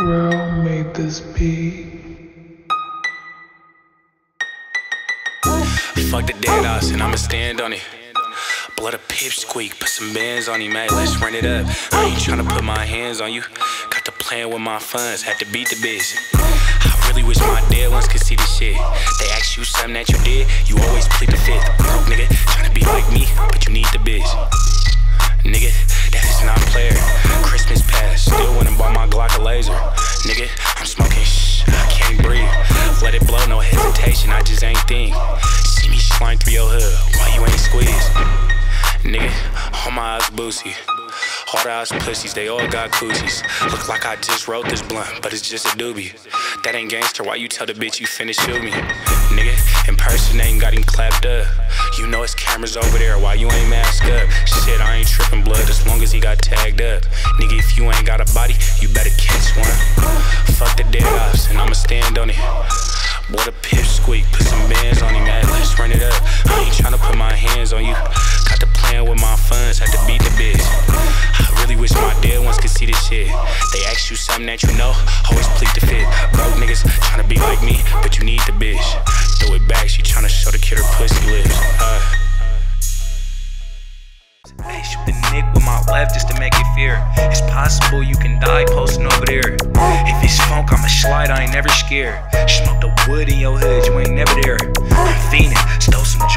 Real made this beat. Fuck the dead ass and I'ma stand on it. Blood a pip squeak, put some bands on him, man. Let's run it up. I ain't tryna put my hands on you. Got to plan with my funds, had to beat the bitch. I really wish my dead ones could see this shit. They ask you something that you did, you always plead the fifth. Nigga, tryna be like me, but you need blow, no hesitation, I just ain't think. See me slime through your hood, why you ain't squeeze? Nigga, all my eyes boozy. Hard ass pussies, they all got coochies. Look like I just wrote this blunt, but it's just a doobie. That ain't gangster, why you tell the bitch you finna shoot me? Nigga, impersonating, got him clapped up. You know his cameras over there, why you ain't masked up? Shit, I ain't tripping blood as long as he got tagged up. Nigga, if you ain't got a body, you better catch one. Fuck the dead ops, and I'ma stand on it. Boy, the pip squeak, put some bands on him. Let's run it up. I ain't tryna put my hands on you. Got to plan with my funds, had to beat the bitch. I really wish my dead ones could see this shit. They ask you something that you know, always plead the fit. Broke niggas tryna be like me, but you need the bitch. Throw it back, she tryna show the kid her pussy. Hey, shoot the nick with my left just to make it fear. It's possible you can die posting over there. If it's funk, I'ma slide, I ain't never scared. Smoke the wood in your hood, you ain't never there. I'm fiending, stole some juice.